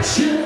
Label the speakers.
Speaker 1: 七